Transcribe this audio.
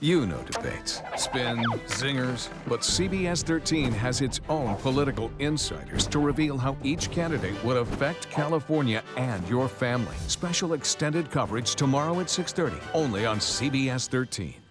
You know debates, spin, zingers, but CBS 13 has its own political insiders to reveal how each candidate would affect California and your family. Special extended coverage tomorrow at 6:30, only on CBS 13.